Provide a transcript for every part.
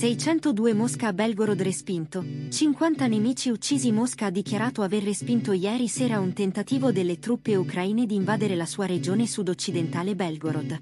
602 Mosca a Belgorod respinto. 50 nemici uccisi Mosca ha dichiarato aver respinto ieri sera un tentativo delle truppe ucraine di invadere la sua regione sud-occidentale Belgorod.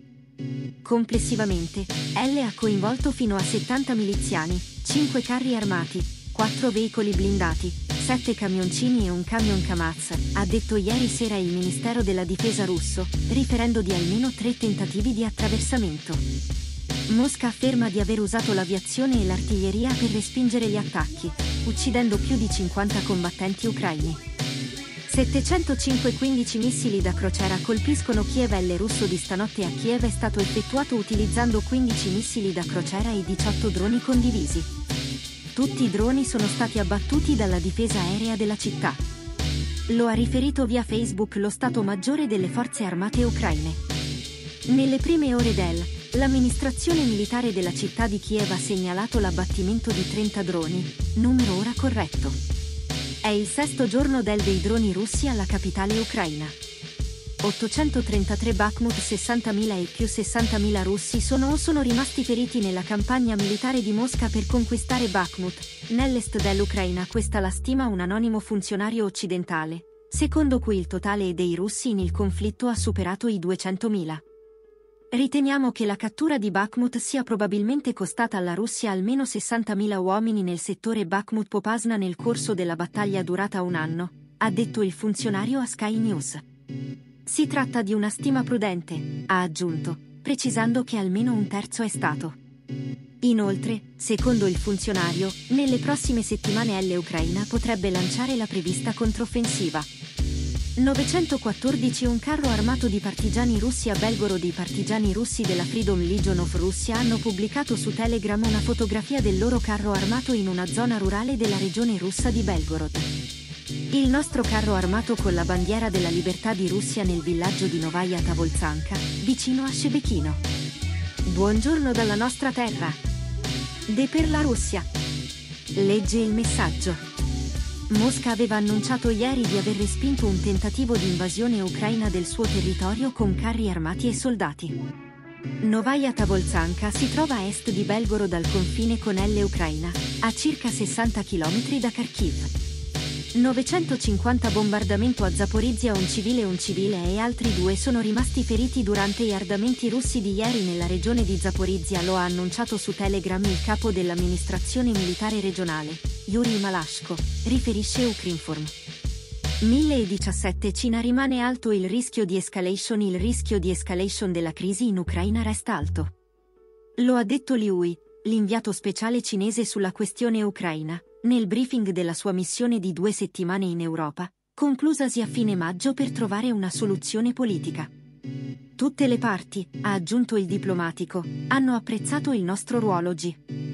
Complessivamente, L ha coinvolto fino a 70 miliziani, 5 carri armati, 4 veicoli blindati, 7 camioncini e un camion Kamaz, ha detto ieri sera il Ministero della Difesa russo, riferendo di almeno tre tentativi di attraversamento. Mosca afferma di aver usato l'aviazione e l'artiglieria per respingere gli attacchi, uccidendo più di 50 combattenti ucraini. 705-15 missili da crociera colpiscono Kiev L russo di stanotte a Kiev è stato effettuato utilizzando 15 missili da crociera e 18 droni condivisi. Tutti i droni sono stati abbattuti dalla difesa aerea della città. Lo ha riferito via Facebook lo Stato Maggiore delle Forze Armate Ucraine. Nelle prime ore del L'amministrazione militare della città di Kiev ha segnalato l'abbattimento di 30 droni, numero ora corretto. È il sesto giorno del dei droni russi alla capitale ucraina. 833 Bakhmut 60.000 e più 60.000 russi sono o sono rimasti feriti nella campagna militare di Mosca per conquistare Bakhmut, nell'est dell'Ucraina questa la stima un anonimo funzionario occidentale, secondo cui il totale dei russi in il conflitto ha superato i 200.000. Riteniamo che la cattura di Bakhmut sia probabilmente costata alla Russia almeno 60.000 uomini nel settore Bakhmut-Popasna nel corso della battaglia durata un anno, ha detto il funzionario a Sky News. Si tratta di una stima prudente, ha aggiunto, precisando che almeno un terzo è stato. Inoltre, secondo il funzionario, nelle prossime settimane l'Ucraina potrebbe lanciare la prevista controffensiva. 914 Un carro armato di partigiani russi a Belgorod I partigiani russi della Freedom Legion of Russia hanno pubblicato su Telegram una fotografia del loro carro armato in una zona rurale della regione russa di Belgorod. Il nostro carro armato con la bandiera della libertà di Russia nel villaggio di Novaya Tavolzanka, vicino a Shebekino. Buongiorno dalla nostra terra. De per la Russia. Legge il messaggio. Mosca aveva annunciato ieri di aver respinto un tentativo di invasione ucraina del suo territorio con carri armati e soldati. Novaya Tavolzanka si trova a est di Belgorod al confine con L Ucraina, a circa 60 km da Kharkiv. 950 bombardamento a Zaporizia un civile un civile e altri due sono rimasti feriti durante gli ardamenti russi di ieri nella regione di Zaporizia lo ha annunciato su Telegram il capo dell'amministrazione militare regionale, Yuri Malashko, riferisce Ukrinform. 1017 Cina rimane alto il rischio di escalation il rischio di escalation della crisi in Ucraina resta alto. Lo ha detto Liu Yi, l'inviato speciale cinese sulla questione ucraina, nel briefing della sua missione di due settimane in Europa, conclusasi a fine maggio per trovare una soluzione politica. Tutte le parti, ha aggiunto il diplomatico, hanno apprezzato il nostro ruolo G.